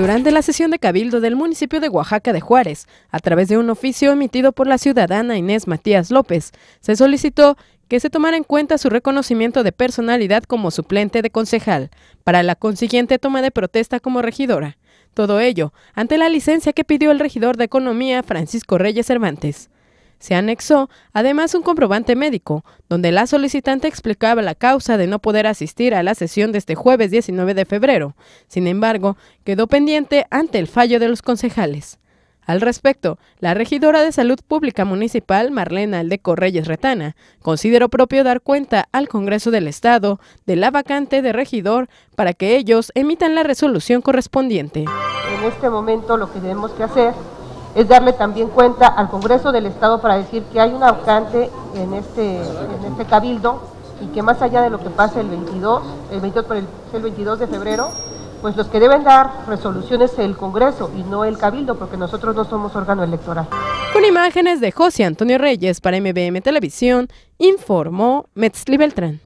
Durante la sesión de cabildo del municipio de Oaxaca de Juárez, a través de un oficio emitido por la ciudadana Inés Matías López, se solicitó que se tomara en cuenta su reconocimiento de personalidad como suplente de concejal para la consiguiente toma de protesta como regidora. Todo ello ante la licencia que pidió el regidor de Economía Francisco Reyes Cervantes. Se anexó además un comprobante médico, donde la solicitante explicaba la causa de no poder asistir a la sesión de este jueves 19 de febrero. Sin embargo, quedó pendiente ante el fallo de los concejales. Al respecto, la regidora de Salud Pública Municipal, Marlena Aldeco Reyes Retana, consideró propio dar cuenta al Congreso del Estado de la vacante de regidor para que ellos emitan la resolución correspondiente. En este momento lo que tenemos que hacer es darle también cuenta al Congreso del Estado para decir que hay una vacante en este, en este cabildo y que más allá de lo que pase el 22, el 22, el 22 de febrero, pues los que deben dar resoluciones es el Congreso y no el Cabildo, porque nosotros no somos órgano electoral. Con imágenes de José Antonio Reyes para MBM Televisión, informó Metzli Beltrán.